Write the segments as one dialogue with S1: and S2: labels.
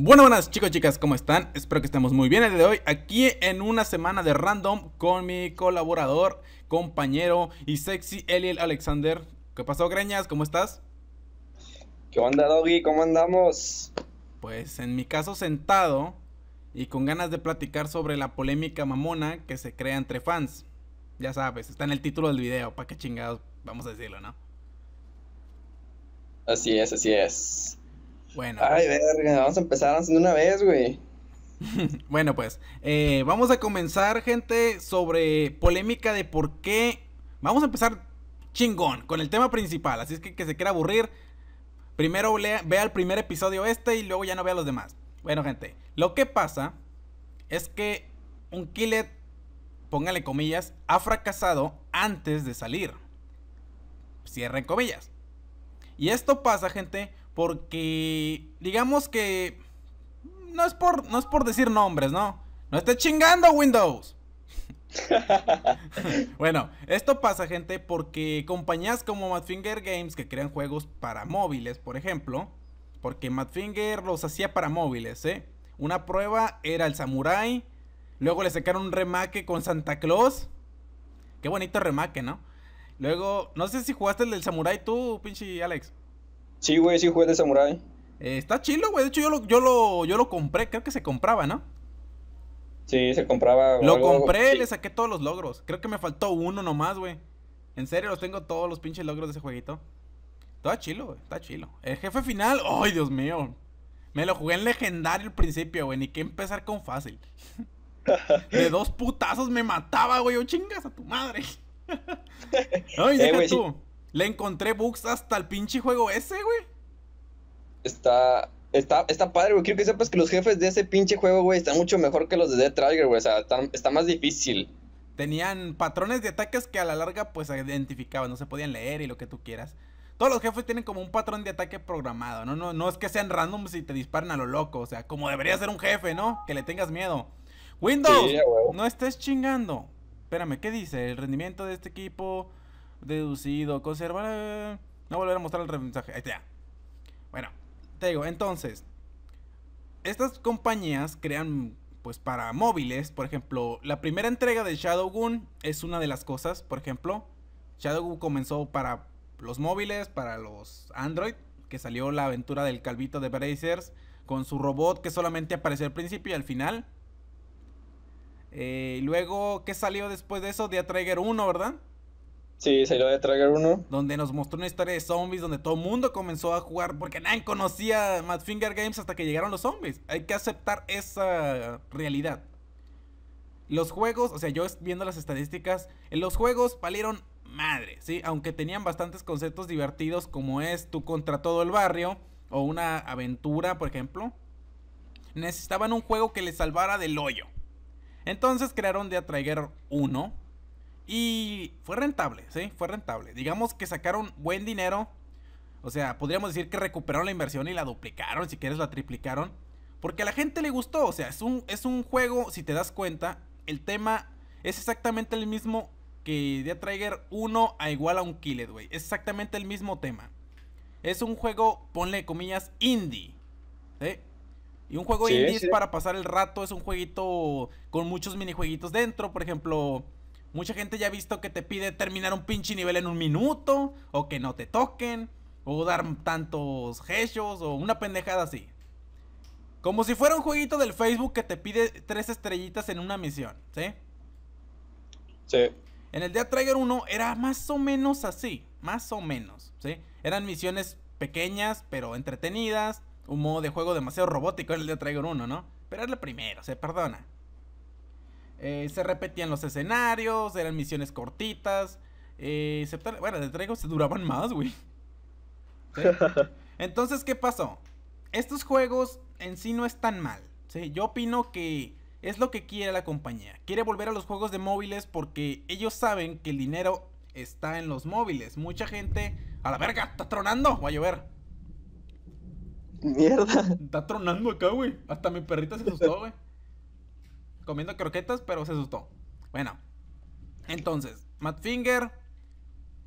S1: Bueno, buenas chicos, chicas, ¿cómo están? Espero que estemos muy bien el día de hoy aquí en una semana de random con mi colaborador, compañero y sexy Eliel Alexander. ¿Qué pasó, Greñas? ¿Cómo estás?
S2: ¿Qué onda, Doggy? ¿Cómo andamos?
S1: Pues en mi caso sentado y con ganas de platicar sobre la polémica mamona que se crea entre fans. Ya sabes, está en el título del video, ¿para qué chingados vamos a decirlo, no?
S2: Así es, así es.
S1: Bueno.
S2: Ay, verga, vamos a empezar haciendo una vez, güey.
S1: bueno, pues, eh, vamos a comenzar, gente, sobre polémica de por qué. Vamos a empezar chingón con el tema principal. Así es que que se quiera aburrir, primero lea- vea el primer episodio este y luego ya no vea los demás. Bueno, gente, lo que pasa es que un Killet, póngale comillas, ha fracasado antes de salir. Cierren comillas. Y esto pasa, gente, porque digamos que no es por no es por decir nombres, ¿no? No esté chingando Windows. bueno, esto pasa, gente, porque compañías como Madfinger Games que crean juegos para móviles, por ejemplo, porque Madfinger los hacía para móviles, ¿eh? Una prueba era el Samurai, luego le sacaron un remake con Santa Claus. Qué bonito remake, ¿no? Luego, no sé si jugaste el del Samurai tú, pinche Alex.
S2: Sí, güey, sí jugué de Samurai.
S1: Eh, está chilo, güey. De hecho, yo lo, yo lo, yo lo compré. Creo que se compraba, ¿no?
S2: Sí, se compraba. o
S1: Lo
S2: algo-
S1: compré,
S2: sí.
S1: le saqué todos los logros. Creo que me faltó uno nomás, güey. En serio, los tengo todos los pinches logros de ese jueguito. Está chilo, güey. Está chilo. El jefe final, ¡ay, Dios mío! Me lo jugué en legendario al principio, güey. Ni que empezar con fácil. De dos putazos me mataba, güey. Yo chingas a tu madre. Ay,
S2: Eh,
S1: deja
S2: sí.
S1: Le encontré bugs hasta el pinche juego ese, güey.
S2: Está, está, está padre, güey. Quiero que sepas que los jefes de ese pinche juego, güey, están mucho mejor que los de Dead Trigger, güey. O sea, están- está más difícil.
S1: Tenían patrones de ataques que a la larga pues se identificaban, no se podían leer y lo que tú quieras. Todos los jefes tienen como un patrón de ataque programado, ¿no? No, no es que sean randoms y te disparen a lo loco, o sea, como debería ser un jefe, ¿no? Que le tengas miedo. Windows,
S2: Sí,
S1: no estés chingando. Espérame, ¿qué dice? El rendimiento de este equipo deducido, conservar... eh, No volver a mostrar el mensaje. Ahí está. Bueno, te digo, entonces, estas compañías crean, pues para móviles, por ejemplo, la primera entrega de Shadowgun es una de las cosas, por ejemplo, Shadowgun comenzó para los móviles, para los Android, que salió la aventura del calvito de Brazers con su robot que solamente apareció al principio y al final. Eh, y luego, ¿qué salió después de eso? The Trigger 1, ¿verdad?
S2: Sí, salió Dead Trigger 1.
S1: donde nos mostró una historia de zombies donde todo el mundo comenzó a jugar porque nadie conocía Madfinger Games hasta que llegaron los zombies. Hay que aceptar esa realidad. Los juegos, o sea, yo viendo las estadísticas, en los juegos valieron madre, ¿sí? Aunque tenían bastantes conceptos divertidos como es tú contra todo el barrio o una aventura, por ejemplo. Necesitaban un juego que les salvara del hoyo. Entonces crearon The Trigger 1, y fue rentable, ¿sí? Fue rentable. Digamos que sacaron buen dinero. O sea, podríamos decir que recuperaron la inversión y la duplicaron, si quieres la triplicaron. Porque a la gente le gustó. O sea, es un, es un juego, si te das cuenta, el tema es exactamente el mismo que The Trigger 1 a igual a un Killet, güey. Es exactamente el mismo tema. Es un juego, ponle comillas, indie. ¿sí? Y un juego
S2: Sí,
S1: indie
S2: sí.
S1: es para pasar el rato, es un jueguito con muchos minijueguitos dentro. Por ejemplo, mucha gente ya ha visto que te pide terminar un pinche nivel en un minuto, o que no te toquen, o dar tantos hechos, o una pendejada así. Como si fuera un jueguito del Facebook que te pide tres estrellitas en una misión, ¿sí?
S2: Sí.
S1: En el Dead Trigger 1 era más o menos así, más o menos, ¿sí? Eran misiones pequeñas, pero entretenidas, un modo de juego demasiado robótico en el Dead Trigger 1, ¿no? Pero es la primera, se perdona. Eh, se repetían los escenarios, eran misiones cortitas, eh, bueno, de Trigger se duraban más, güey. ¿Sí? Entonces, ¿qué pasó? Estos juegos en sí no están mal, ¿sí? Yo opino que es lo que quiere la compañía. Quiere volver a los juegos de móviles porque ellos saben que el dinero está en los móviles. Mucha gente... A la verga, está tronando. Va a llover.
S2: Mierda.
S1: Está tronando acá, güey. Hasta mi perrita se asustó, güey. Comiendo croquetas, pero se asustó. Bueno. Entonces, Matt Finger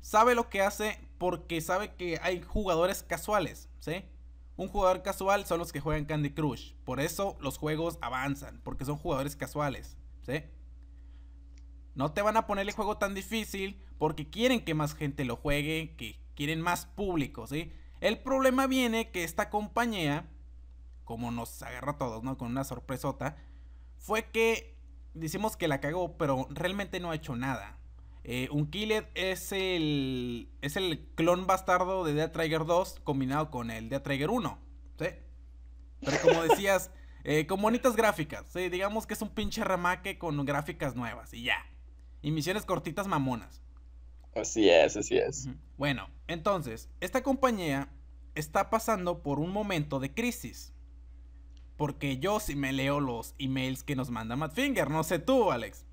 S1: sabe lo que hace porque sabe que hay jugadores casuales, ¿sí? Un jugador casual son los que juegan Candy Crush. Por eso los juegos avanzan, porque son jugadores casuales. ¿Sí? No te van a poner el juego tan difícil porque quieren que más gente lo juegue, que quieren más público, ¿sí? El problema viene que esta compañía, como nos agarra a todos, ¿no? Con una sorpresota, fue que decimos que la cagó, pero realmente no ha hecho nada. Eh, un Killed es el, es el clon bastardo de Death Trigger 2 combinado con el Death Trigger 1, ¿sí? Pero como decías, eh, con bonitas gráficas, ¿sí? Digamos que es un pinche remake con gráficas nuevas y ya. Y misiones cortitas mamonas.
S2: Así es, así es.
S1: Bueno, entonces, esta compañía está pasando por un momento de crisis. Porque yo sí me leo los emails que nos manda Matt Finger, no sé tú, Alex.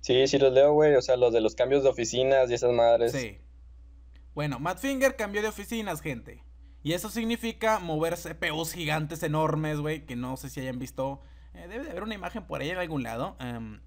S2: Sí, sí los leo, güey, o sea, los de los cambios de oficinas y esas madres. Sí.
S1: Bueno, Matt Finger cambió de oficinas, gente. Y eso significa mover CPUs gigantes enormes, güey, que no sé si hayan visto. Eh, debe de haber una imagen por ahí en algún lado. Em,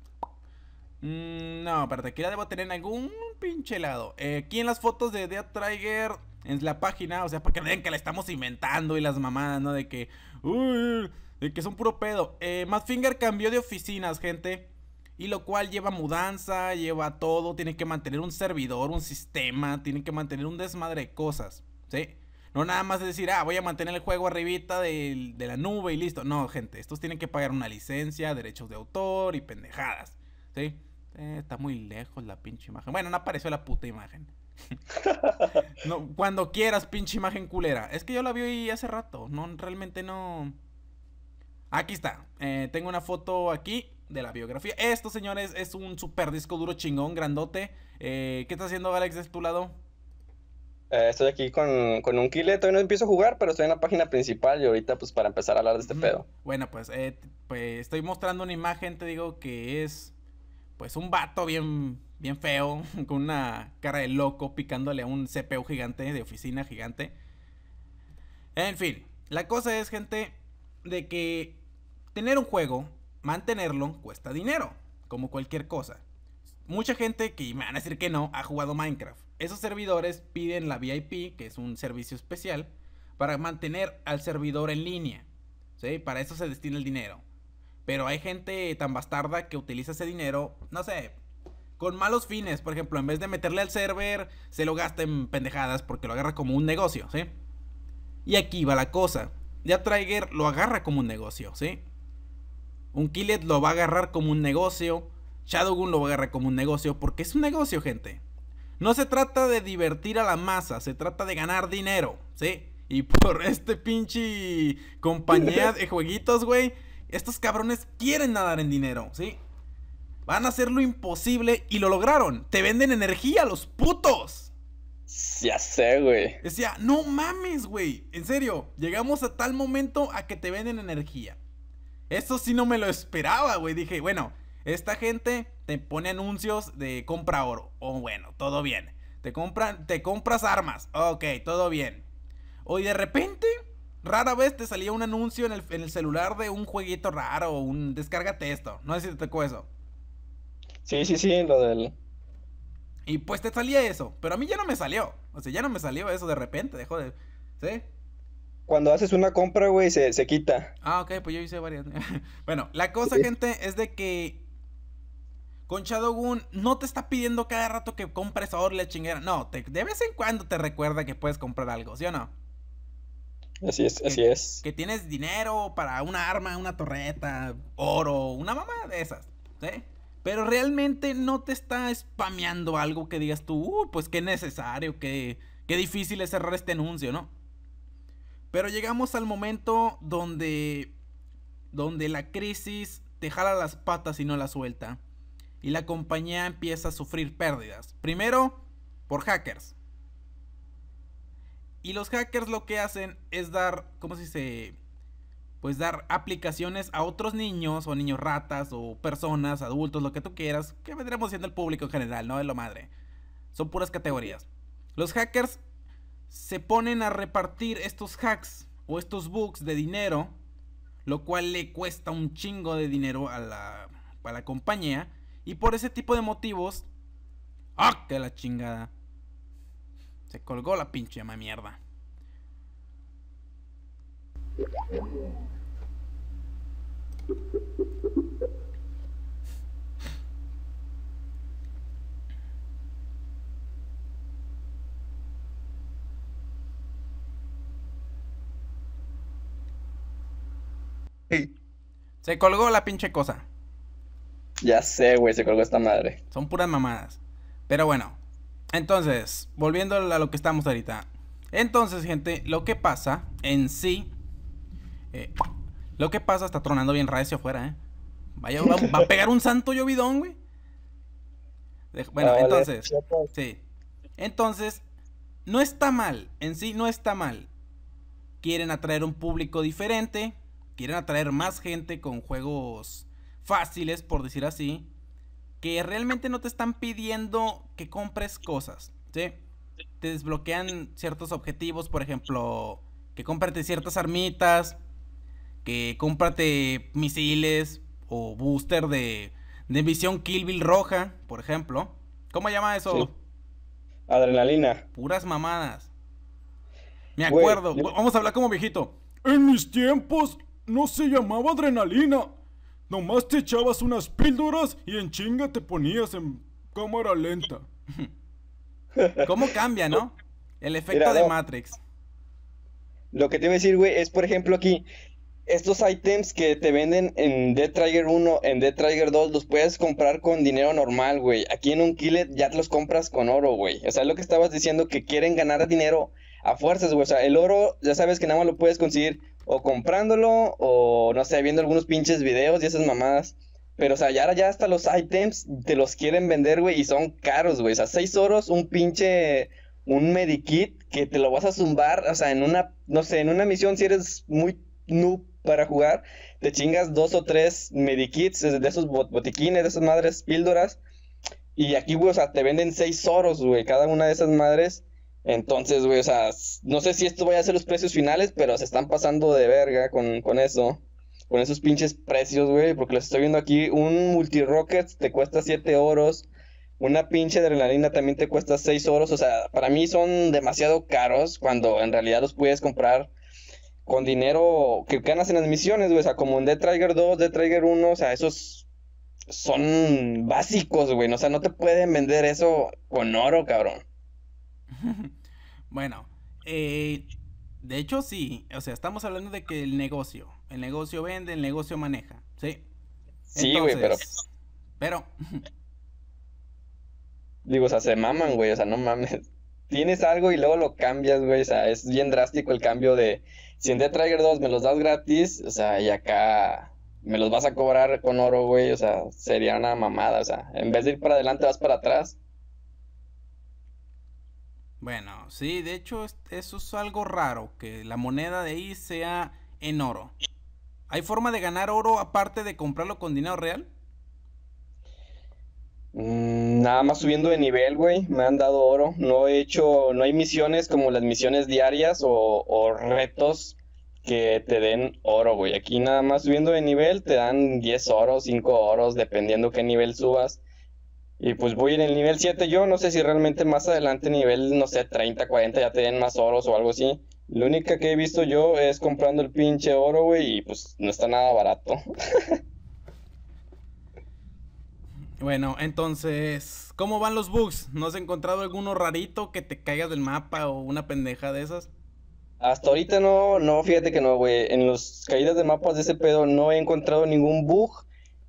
S1: Mm, no, pero aquí la debo tener en algún pinche lado. Eh, aquí en las fotos de Death Trigger, en la página, o sea, para que vean que la estamos inventando y las mamadas, ¿no? De que, uy, de que es un puro pedo. Eh, Finger cambió de oficinas, gente. Y lo cual lleva mudanza, lleva todo, tiene que mantener un servidor, un sistema, tiene que mantener un desmadre de cosas, ¿sí? No nada más decir, ah, voy a mantener el juego arribita de, de la nube y listo. No, gente, estos tienen que pagar una licencia, derechos de autor y pendejadas, ¿sí? Eh, está muy lejos la pinche imagen. Bueno, no apareció la puta imagen. no, cuando quieras, pinche imagen culera. Es que yo la vi hace rato. No, realmente no. Aquí está. Eh, tengo una foto aquí de la biografía. Esto, señores, es un super disco duro chingón, grandote. Eh, ¿Qué está haciendo Alex de tu lado?
S2: estoy aquí con, un kile, todavía no empiezo a jugar, pero estoy en la página principal y ahorita pues para empezar a hablar de este pedo.
S1: Bueno, pues, pues estoy mostrando una imagen, te digo, que es pues un vato bien, bien feo, con una cara de loco, picándole a un CPU gigante, de oficina gigante. En fin, la cosa es, gente, de que tener un juego, mantenerlo, cuesta dinero, como cualquier cosa. Mucha gente que me van a decir que no, ha jugado Minecraft. Esos servidores piden la VIP, que es un servicio especial, para mantener al servidor en línea. ¿sí? Para eso se destina el dinero. Pero hay gente tan bastarda que utiliza ese dinero, no sé, con malos fines. Por ejemplo, en vez de meterle al server, se lo gasta en pendejadas porque lo agarra como un negocio, ¿sí? Y aquí va la cosa. Ya Trigger lo agarra como un negocio, ¿sí? Un Killet lo va a agarrar como un negocio. Shadowgun lo va a agarrar como un negocio porque es un negocio, gente. No se trata de divertir a la masa, se trata de ganar dinero, ¿sí? Y por este pinche compañía de jueguitos, güey, estos cabrones quieren nadar en dinero, ¿sí? Van a hacer lo imposible y lo lograron. Te venden energía, los putos.
S2: Ya sé, güey.
S1: Decía, no mames, güey. En serio, llegamos a tal momento a que te venden energía. Eso sí no me lo esperaba, güey. Dije, bueno, esta gente te pone anuncios de compra oro. O oh, bueno, todo bien. Te compran, te compras armas. Ok, todo bien. Hoy de repente Rara vez te salía un anuncio en el, celular de un jueguito raro, un descárgate esto. No sé si te tocó eso.
S2: Sí, sí, sí, lo del.
S1: Y pues te salía eso, pero a mí ya no me salió. O sea, ya no me salió eso de repente, dejó de. ¿Sí?
S2: Cuando haces una compra, güey, se, se quita.
S1: Ah, ok, pues yo hice varias. bueno, la cosa, gente, es de que con Shadowgun no te está pidiendo cada rato que compres ahora la chingera. No, te, de vez en cuando te recuerda que puedes comprar algo, ¿sí o no?
S2: Así es, así es.
S1: Que tienes dinero para una arma, una torreta, oro, una mamá de esas, ¿sí? Pero realmente no te está spameando algo que digas tú, uh, pues qué necesario, qué, qué difícil es cerrar este anuncio, ¿no? Pero llegamos al momento donde, donde la crisis te jala las patas y no la suelta. Y la compañía empieza a sufrir pérdidas. Primero, por hackers. Y los hackers lo que hacen es dar, ¿cómo se dice? Pues dar aplicaciones a otros niños o niños ratas o personas, adultos, lo que tú quieras, que vendremos siendo el público en general, no es lo madre. Son puras categorías. Los hackers se ponen a repartir estos hacks o estos bugs de dinero, lo cual le cuesta un chingo de dinero a la, a la compañía. Y por ese tipo de motivos... ¡Ah, que la chingada! Se colgó la pinche mierda. Se colgó la pinche cosa.
S2: Ya sé, güey, se colgó esta madre.
S1: Son puras mamadas. Pero bueno, entonces, volviendo a lo que estamos ahorita. Entonces, gente, lo que pasa en sí. Eh, lo que pasa está tronando bien recio afuera, ¿eh? Vaya, va, a pegar un santo llovidón, güey. Bueno, entonces. Sí. Entonces, no está mal. En sí, no está mal. Quieren atraer un público diferente quieren atraer más gente con juegos fáciles, por decir así, que realmente no te están pidiendo que compres cosas, ¿sí? Te desbloquean ciertos objetivos, por ejemplo, que cómprate ciertas armitas, que cómprate misiles o booster de, de visión Kill Bill roja, por ejemplo. ¿Cómo llama eso?
S2: Adrenalina.
S1: Puras mamadas. Me acuerdo. Vamos a hablar como viejito. En mis tiempos no se llamaba adrenalina. Nomás te echabas unas píldoras y en chinga te ponías en cámara lenta. ¿Cómo cambia, no? El efecto de Matrix.
S2: Lo que te voy a decir, güey, es por ejemplo aquí, estos ítems que te venden en Dead Trigger 1, en Dead Trigger 2, los puedes comprar con dinero normal, güey. Aquí en un Killet ya los compras con oro, güey. O sea, es lo que estabas diciendo, que quieren ganar dinero a fuerzas, güey. O sea, el oro, ya sabes que nada más lo puedes conseguir o comprándolo o no sé, viendo algunos pinches videos y esas mamadas. Pero, o sea, ya, ya hasta los items te los quieren vender, güey, y son caros, güey. O sea, 6 oros, un pinche, un medikit que te lo vas a zumbar, o sea, en una, no sé, en una misión, si eres muy noob para jugar, te chingas dos o tres medikits de esos botiquines, de esas madres píldoras. Y aquí, güey, o sea, te venden 6 oros, güey, cada una de esas madres. Entonces, güey, o sea, no sé si esto vaya a ser los precios finales, pero se están pasando de verga con, con eso. Con esos pinches precios, güey, porque los estoy viendo aquí. Un multi-rocket te cuesta 7 oros. Una pinche adrenalina también te cuesta 6 oros. O sea, para mí son demasiado caros cuando en realidad los puedes comprar con dinero que ganas en las misiones, güey. O sea, como en Dead Trigger 2, Dead Trigger 1, o sea, esos son básicos, güey. O sea, no te pueden vender eso con oro, cabrón.
S1: bueno, eh, de hecho sí, o sea, estamos hablando de que el negocio, el negocio vende, el negocio maneja, ¿sí?
S2: Sí, güey, pero...
S1: Pero...
S2: Digo, o sea, se maman, güey, o sea, no mames. Tienes algo y luego lo cambias, güey, o sea, es bien drástico el cambio de... Si en Dead Trigger 2 me los das gratis, o sea, y acá me los vas a cobrar con oro, güey, o sea, sería una mamada, o sea, en vez de ir para adelante vas para atrás.
S1: Bueno, sí, de hecho eso es algo raro, que la moneda de ahí sea en oro. ¿Hay forma de ganar oro aparte de comprarlo con dinero real?
S2: Mm, nada más subiendo de nivel, güey, me han dado oro. No he hecho, no hay misiones como las misiones diarias o, retos que te den oro, güey. Aquí nada más subiendo de nivel te dan 10 oros, 5 oros, dependiendo qué nivel subas. Y pues voy en el nivel 7 yo, no sé si realmente más adelante nivel, no sé, 30, 40 ya te den más oros o algo así. Lo único que he visto yo es comprando el pinche oro, güey, y pues no está nada barato.
S1: bueno, entonces, ¿cómo van los bugs? ¿No has encontrado alguno rarito que te caigas del mapa o una pendeja de esas?
S2: Hasta ahorita no, no, fíjate que no, güey. En los caídas de mapas de ese pedo no he encontrado ningún bug.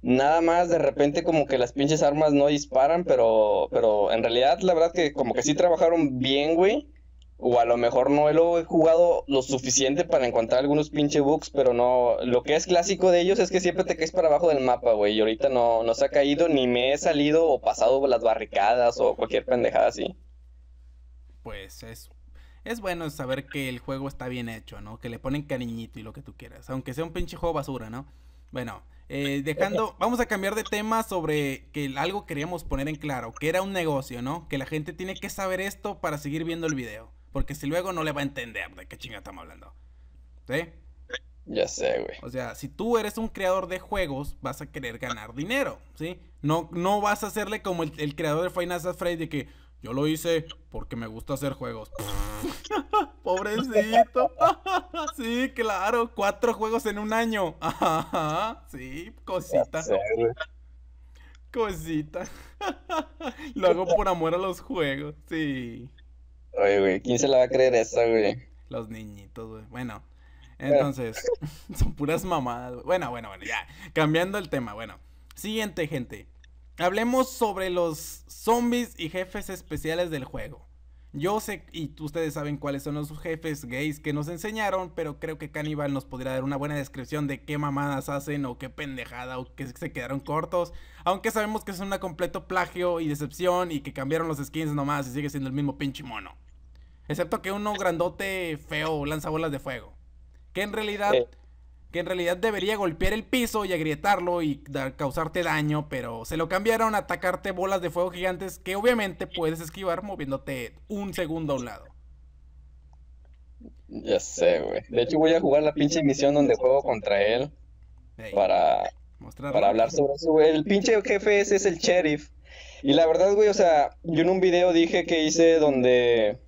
S2: Nada más de repente como que las pinches armas no disparan, pero, pero en realidad la verdad que como que sí trabajaron bien, güey. O a lo mejor no he jugado lo suficiente para encontrar algunos pinche bugs, pero no. Lo que es clásico de ellos es que siempre te caes para abajo del mapa, güey. Y ahorita no, no se ha caído, ni me he salido o pasado las barricadas o cualquier pendejada así.
S1: Pues es, es bueno saber que el juego está bien hecho, ¿no? Que le ponen cariñito y lo que tú quieras. Aunque sea un pinche juego basura, ¿no? Bueno, eh, dejando, vamos a cambiar de tema sobre que algo queríamos poner en claro, que era un negocio, ¿no? Que la gente tiene que saber esto para seguir viendo el video, porque si luego no le va a entender de qué chinga estamos hablando. ¿Sí?
S2: Ya sé, güey.
S1: O sea, si tú eres un creador de juegos, vas a querer ganar dinero, ¿sí? No, no vas a hacerle como el, creador de Final Fantasy de que Yo lo hice porque me gusta hacer juegos. Pobrecito. sí, claro. Cuatro juegos en un año. sí, cosita. Cosita. lo hago por amor a los juegos. Sí.
S2: Oye, güey, ¿quién se la va a creer esa, güey?
S1: Los niñitos, güey. Bueno, entonces, son puras mamadas. Bueno, bueno, bueno, ya. Cambiando el tema, bueno. Siguiente, gente. Hablemos sobre los zombies y jefes especiales del juego. Yo sé, y ustedes saben cuáles son los jefes gays que nos enseñaron, pero creo que Cannibal nos podría dar una buena descripción de qué mamadas hacen o qué pendejada o que se quedaron cortos. Aunque sabemos que es un completo plagio y decepción y que cambiaron los skins nomás y sigue siendo el mismo pinche mono. Excepto que uno grandote feo lanza bolas de fuego. Que en realidad que en realidad debería golpear el piso y agrietarlo y causarte daño, pero se lo cambiaron a atacarte bolas de fuego gigantes que obviamente puedes esquivar moviéndote un segundo a un lado.
S2: Ya sé, güey. De hecho voy a jugar la pinche misión donde juego contra él para, para hablar sobre eso, güey. El pinche jefe ese es el sheriff. Y la verdad, güey, o sea, yo en un video dije que hice donde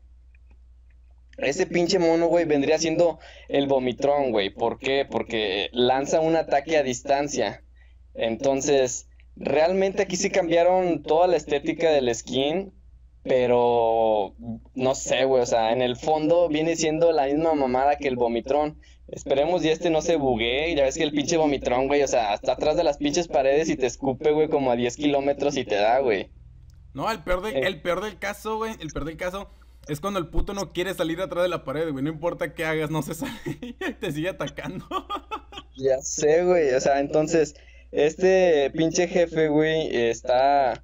S2: ese pinche mono, güey, vendría siendo el vomitrón, güey. ¿Por qué? Porque lanza un ataque a distancia. Entonces, realmente aquí sí cambiaron toda la estética del skin. Pero no sé, güey. O sea, en el fondo viene siendo la misma mamada que el vomitrón. Esperemos y este no se bugue. Ya ves que el pinche vomitrón, güey, o sea, está atrás de las pinches paredes y te escupe, güey, como a 10 kilómetros y te da, güey.
S1: No, el peor, de, eh. el peor del caso, güey, el peor del caso es cuando el puto no quiere salir atrás de la pared, güey. No importa qué hagas, no se sale. te sigue atacando.
S2: ya sé, güey. O sea, entonces, este pinche jefe, güey, está.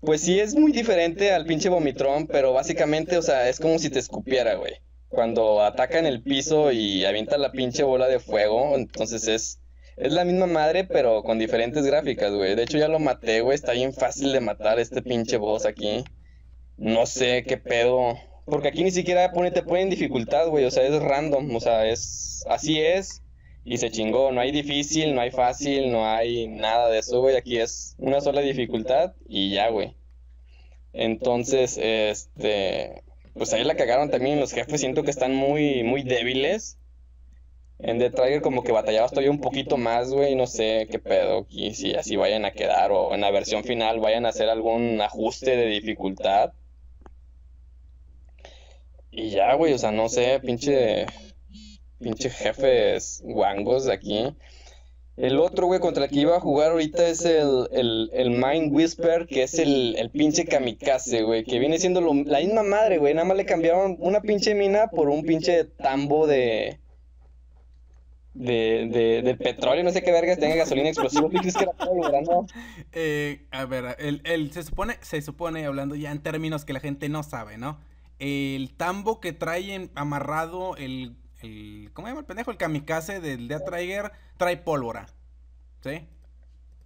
S2: Pues sí, es muy diferente al pinche vomitrón, pero básicamente, o sea, es como si te escupiera, güey. Cuando ataca en el piso y avienta la pinche bola de fuego, entonces es. Es la misma madre, pero con diferentes gráficas, güey. De hecho, ya lo maté, güey. Está bien fácil de matar este pinche boss aquí. No sé qué pedo. Porque aquí ni siquiera pone, te ponen dificultad, güey. O sea, es random. O sea, es. Así es. Y se chingó. No hay difícil, no hay fácil, no hay nada de eso, güey. Aquí es una sola dificultad y ya, güey. Entonces, este. Pues ahí la cagaron también los jefes. Siento que están muy, muy débiles. En The Trigger como que batallaba todavía un poquito más, güey, no sé qué pedo aquí, si así vayan a quedar o en la versión final vayan a hacer algún ajuste de dificultad. Y ya, güey, o sea, no sé, pinche. Pinche jefes guangos de aquí. El otro, güey, contra el que iba a jugar ahorita es el, el, Mind Whisper, que es el, el pinche kamikaze, güey, que viene siendo la misma madre, güey. Nada más le cambiaron una pinche mina por un pinche tambo de. De, de, de petróleo, no sé qué vergas tenga gasolina explosiva. ¿Qué crees que todo logrando?
S1: Eh, a ver, el, el, se supone, se supone, hablando ya en términos que la gente no sabe, ¿no? El tambo que trae amarrado el, el, ¿Cómo se llama el pendejo? El kamikaze del Death Trigger trae pólvora. ¿Sí?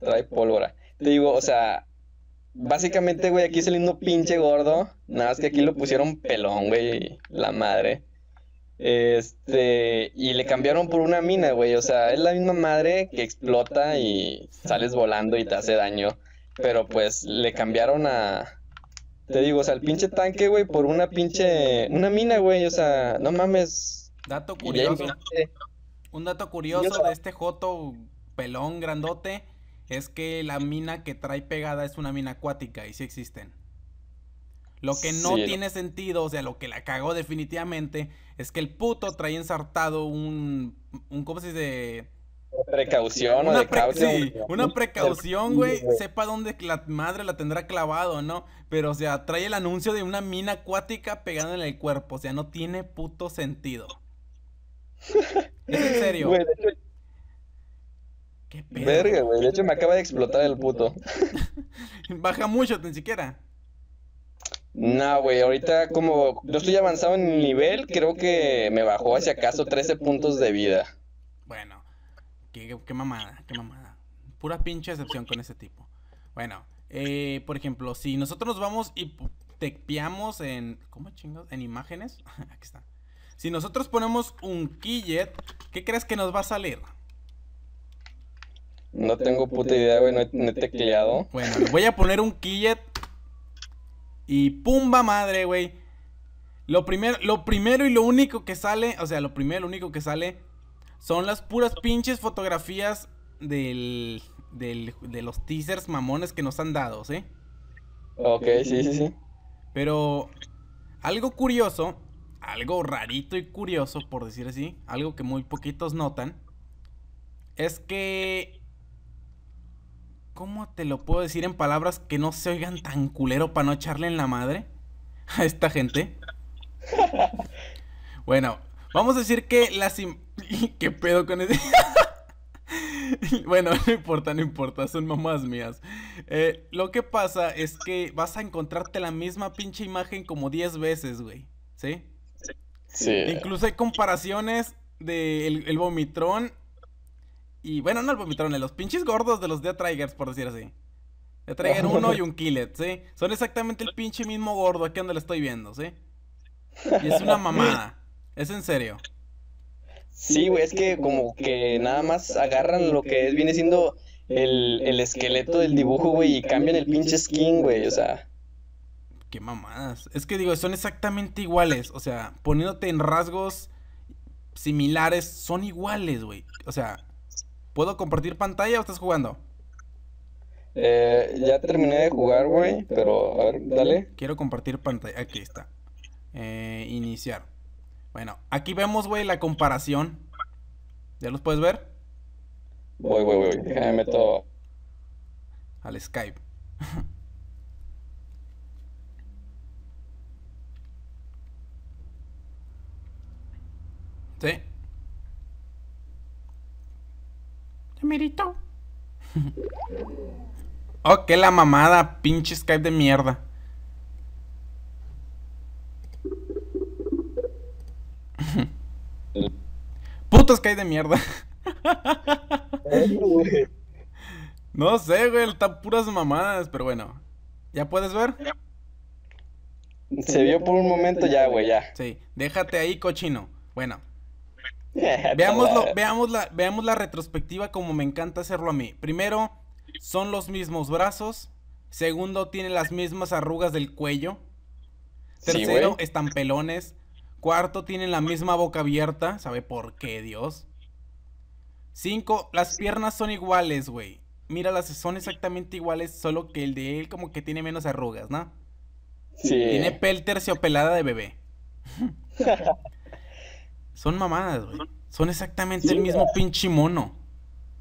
S2: Trae pólvora. Te digo, o sea, básicamente, güey, aquí es el lindo pinche gordo. Nada más que aquí lo pusieron pelón, güey, la madre. Este, y le cambiaron por una mina, güey. O sea, es la misma madre que explota y sales volando y te hace daño. Pero pues le cambiaron a, te digo, o sea, el pinche tanque, güey, por una pinche. Una mina, güey, o sea, no mames.
S1: Dato curioso. Un dato curioso de este Joto pelón grandote es que la mina que trae pegada es una mina acuática y sí existen. Lo que no tiene sentido, o sea, lo que la cagó definitivamente, es que el puto trae ensartado un, un ¿cómo se dice?
S2: Precaución,
S1: una, sí, una precaución, güey. Sepa dónde la madre la tendrá clavado, ¿no? Pero, o sea, trae el anuncio de una mina acuática pegada en el cuerpo. O sea, no tiene puto sentido. es en serio.
S2: Qué pedo. Verga, güey. De hecho, me acaba de explotar el puto.
S1: Baja mucho, ni siquiera.
S2: No, güey, ahorita como yo estoy avanzado en el nivel, creo que me bajó hacia acaso 13 puntos de vida.
S1: Bueno, Qué, mamada, qué mamada. Pura pinche excepción con ese tipo. Bueno, eh, por ejemplo, si nosotros nos vamos y tepiamos en. ¿Cómo chingados? En imágenes. Aquí está. Si nosotros ponemos un keyet, ¿qué crees que nos va a salir?
S2: No tengo puta idea, güey, no he, tecleado.
S1: Bueno, voy a poner un keyet Y pumba madre, güey. Lo primero, lo primero y lo único que sale, o sea, lo primero y lo único que sale son las puras pinches fotografías del, del, de los teasers mamones que nos han dado, ¿sí?
S2: Ok, sí, sí, sí.
S1: Pero algo curioso, algo rarito y curioso, por decir así, algo que muy poquitos notan, es que... ¿Cómo te lo puedo decir en palabras que no se oigan tan culero para no echarle en la madre a esta gente? bueno, vamos a decir que las... ¿Qué pedo con ese? bueno, no importa, no importa, son mamás mías. Eh, lo que pasa es que vas a encontrarte la misma pinche imagen como 10 veces, güey. ¿Sí?
S2: Sí.
S1: Incluso hay comparaciones de el, el vomitrón y bueno, no el vomitrón, de los pinches gordos de los Death Trigers, por decir así. Death Trigger 1 y un Killet, ¿sí? Son exactamente el pinche mismo gordo aquí donde lo estoy viendo, ¿sí? Y es una mamada. Es en serio.
S2: Sí, güey, es que como que nada más agarran lo que es, viene siendo el, el esqueleto del dibujo, güey, y cambian el pinche skin, güey, o sea.
S1: Qué mamadas. Es que digo, son exactamente iguales. O sea, poniéndote en rasgos similares, son iguales, güey. O sea, ¿puedo compartir pantalla o estás jugando?
S2: Eh, ya terminé de jugar, güey, pero a ver, dale.
S1: Quiero compartir pantalla. Aquí está. Eh, iniciar. Bueno, aquí vemos, güey, la comparación. ¿Ya los puedes ver?
S2: Voy, voy, voy. Déjame meto.
S1: Al Skype. ¿Sí? Ya merito. oh, qué la mamada, pinche Skype de mierda. Puto Skype de mierda. no sé, güey, está puras mamadas, pero bueno. ¿Ya puedes ver?
S2: Se vio por un momento ya, güey, ya.
S1: Sí, déjate ahí, cochino. Bueno, Veámoslo, veamos, la, veamos la retrospectiva como me encanta hacerlo a mí. Primero, son los mismos brazos. Segundo, tiene las mismas arrugas del cuello. Tercero, están pelones. Cuarto, tienen la misma boca abierta. ¿Sabe por qué, Dios? Cinco, las piernas son iguales, güey. Míralas, son exactamente iguales, solo que el de él como que tiene menos arrugas, ¿no?
S2: Sí.
S1: Tiene pel terciopelada de bebé. Son mamadas, güey. Son exactamente el mismo pinche mono.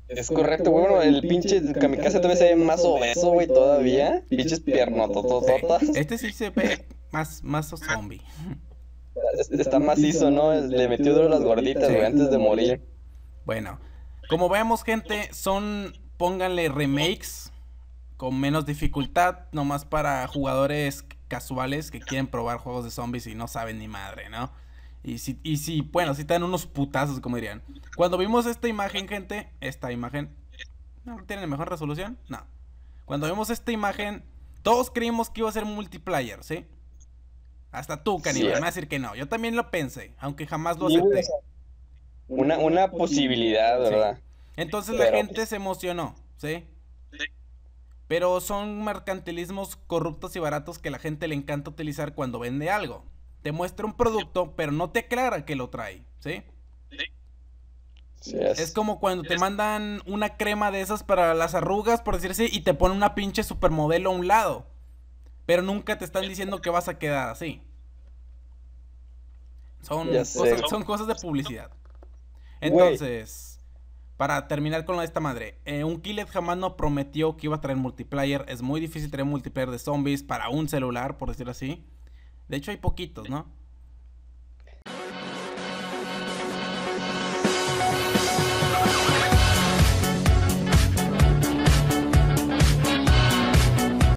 S2: Es correcto, güey. Bueno, el pinche kamikaze todavía se ve más obeso, güey, todavía. Pinches piernototototas.
S1: Este sí se ve más, más zombie.
S2: Está macizo, ¿no? Le metió duro las gorditas, güey, antes de morir.
S1: Bueno, como vemos, gente, son, pónganle remakes con menos dificultad, nomás para jugadores casuales que quieren probar juegos de zombies y no saben ni madre, ¿no? Y si, y si, bueno, si están unos putazos, como dirían. Cuando vimos esta imagen, gente, esta imagen, ¿no tienen mejor resolución? No. Cuando vimos esta imagen, todos creímos que iba a ser multiplayer, ¿sí? Hasta tú, Caníbal, me vas a decir que no. Yo también lo pensé, aunque jamás lo acepté.
S2: Una, una posibilidad, ¿verdad?
S1: Entonces la gente se emocionó, ¿sí? Pero son mercantilismos corruptos y baratos que la gente le encanta utilizar cuando vende algo te muestra un producto, pero no te aclara que lo trae, ¿sí?
S2: Sí, es.
S1: es. como cuando te mandan una crema de esas para las arrugas, por decir así, y te ponen una pinche supermodelo a un lado. Pero nunca te están diciendo que vas a quedar así. Son, cosas, son cosas de publicidad. Entonces, para terminar con esta madre, eh, un Killet jamás no prometió que iba a traer multiplayer. Es muy difícil traer multiplayer de zombies para un celular, por decirlo así. De hecho, hay poquitos, ¿no?